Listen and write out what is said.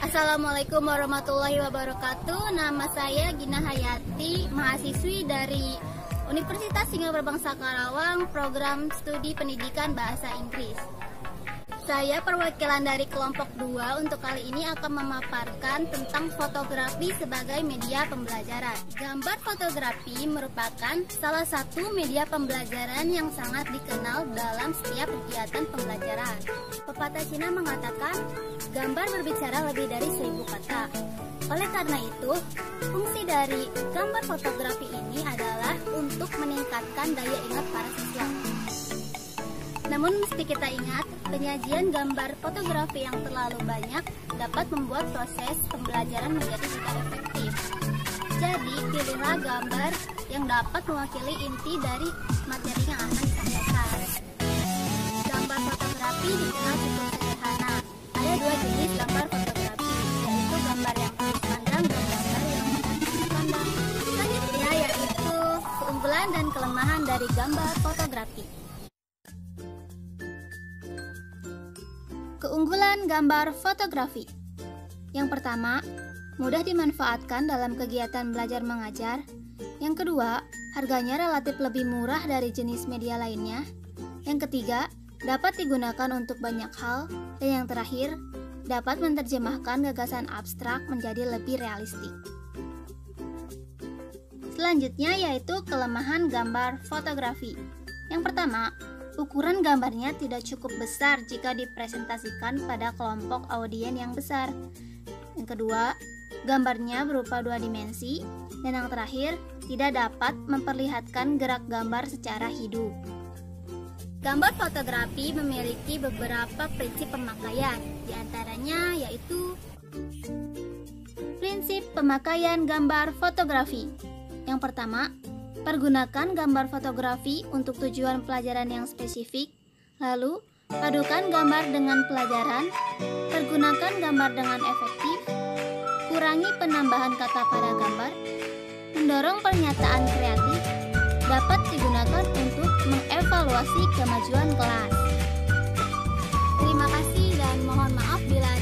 Assalamualaikum warahmatullahi wabarakatuh. Nama saya Gina Hayati, mahasiswi dari Universitas Singapura Bangsa Karawang, program studi pendidikan bahasa Inggris. Saya perwakilan dari kelompok 2 untuk kali ini akan memaparkan tentang fotografi sebagai media pembelajaran. Gambar fotografi merupakan salah satu media pembelajaran yang sangat dikenal dalam setiap kegiatan pembelajaran. Pepatah Cina mengatakan, gambar berbicara lebih dari seribu kata. Oleh karena itu, fungsi dari gambar fotografi ini adalah untuk meningkatkan daya ingat para siswa. Namun mesti kita ingat, penyajian gambar fotografi yang terlalu banyak dapat membuat proses pembelajaran menjadi tidak efektif. Jadi, pilihlah gambar yang dapat mewakili inti dari materi yang akan disampaikan. Gambar fotografi dikenal cukup sederhana. Ada dua jenis gambar fotografi, yaitu gambar yang pandang dan gambar yang pandang. Selanjutnya yaitu keunggulan dan kelemahan dari gambar fotografi. Keunggulan gambar fotografi Yang pertama, mudah dimanfaatkan dalam kegiatan belajar mengajar. Yang kedua, harganya relatif lebih murah dari jenis media lainnya. Yang ketiga, dapat digunakan untuk banyak hal. Dan yang terakhir, dapat menerjemahkan gagasan abstrak menjadi lebih realistik. Selanjutnya yaitu kelemahan gambar fotografi. Yang pertama, Ukuran gambarnya tidak cukup besar jika dipresentasikan pada kelompok audien yang besar. Yang kedua, gambarnya berupa dua dimensi. Dan yang terakhir, tidak dapat memperlihatkan gerak gambar secara hidup. Gambar fotografi memiliki beberapa prinsip pemakaian, di antaranya yaitu Prinsip pemakaian gambar fotografi Yang pertama, Pergunakan gambar fotografi untuk tujuan pelajaran yang spesifik. Lalu, padukan gambar dengan pelajaran. Pergunakan gambar dengan efektif. Kurangi penambahan kata pada gambar. Mendorong pernyataan kreatif dapat digunakan untuk mengevaluasi kemajuan kelas. Terima kasih dan mohon maaf bila